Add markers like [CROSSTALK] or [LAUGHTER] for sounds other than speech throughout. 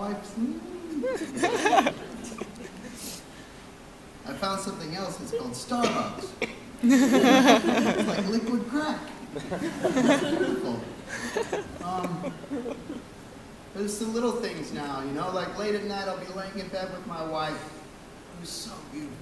I found something else. It's called Starbucks. it's like liquid crack. Beautiful. Um, but it's the little things now, you know. Like late at night, I'll be laying in bed with my wife, who's so beautiful,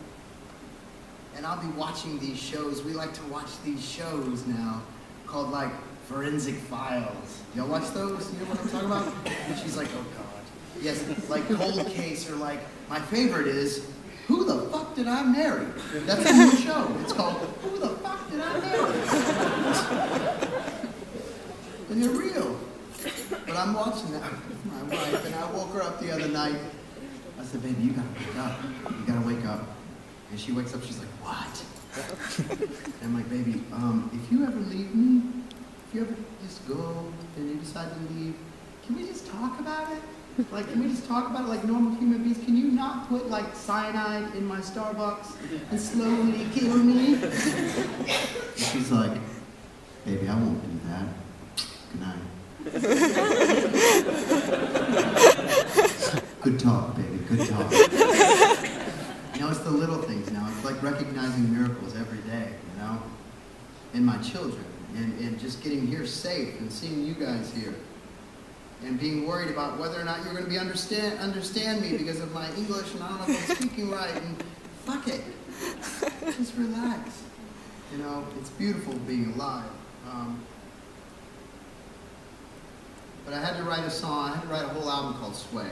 and I'll be watching these shows. We like to watch these shows now, called like Forensic Files. Y'all watch those? You know what I'm talking about? And she's like, oh God. Yes, like Cold Case, or like my favorite is Who the fuck did I marry? That's a new show. It's called Who the fuck did I marry? and they're real. But I'm watching that with my wife, and I woke her up the other night. I said, baby, you gotta wake up. You gotta wake up. And she wakes up, she's like, what? And I'm like, baby, um, if you ever leave me, if you ever just go and you decide to leave, can we just talk about it? Like, can we just talk about it like normal human beings? Can you not put like cyanide in my Starbucks and slowly kill me? [LAUGHS] She's like, baby, I won't do that. Good night. [LAUGHS] Good talk, baby, good talk. You know, it's the little things now. It's like recognizing miracles every day, you know? And my children, and, and just getting here safe and seeing you guys here. And being worried about whether or not you're going to be understand understand me because of my English and I don't know if I'm speaking right. And fuck it, [LAUGHS] just relax. You know, it's beautiful being alive. Um, but I had to write a song. I had to write a whole album called Sway.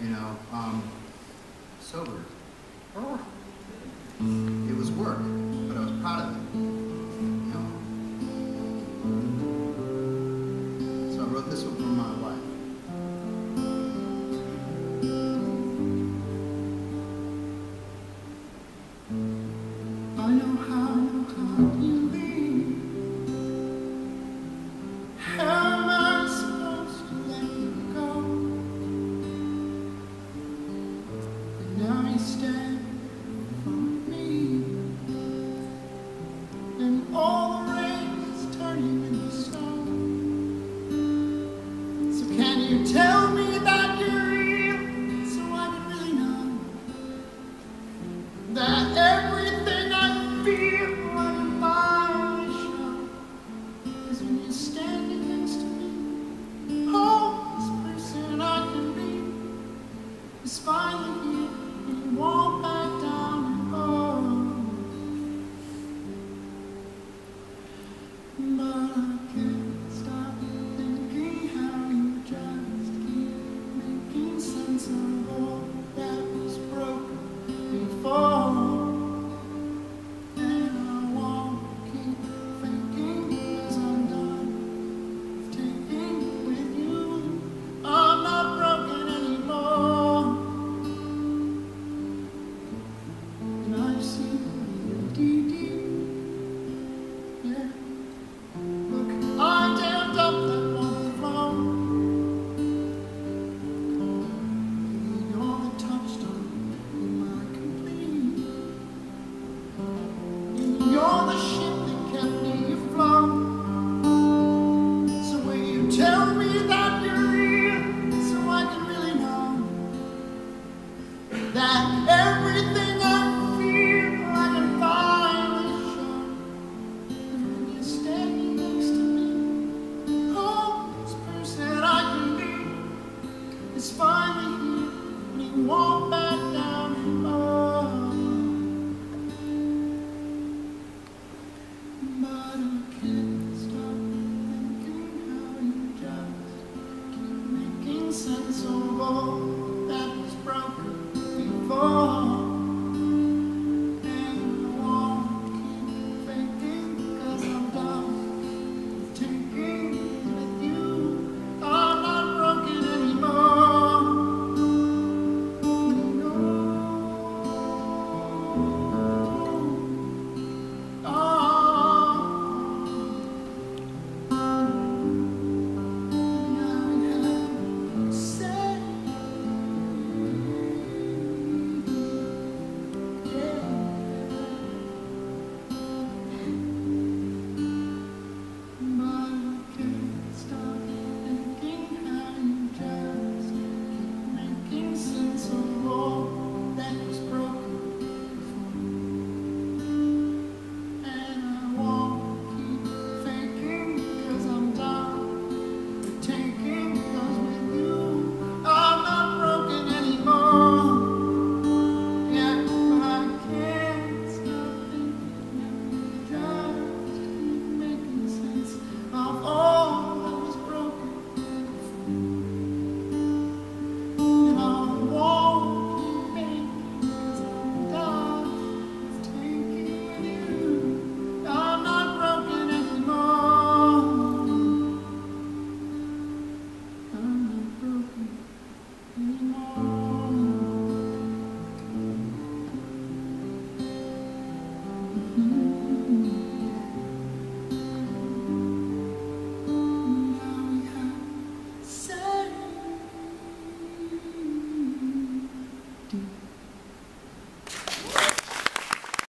You know, um, sober. It was work, but I was proud of it. You tell me that you're real? So I can really know that everything I feel I can finally show is when you're standing next to me. Oh, this person I can be is finally here and you won't sense of all that was broken before.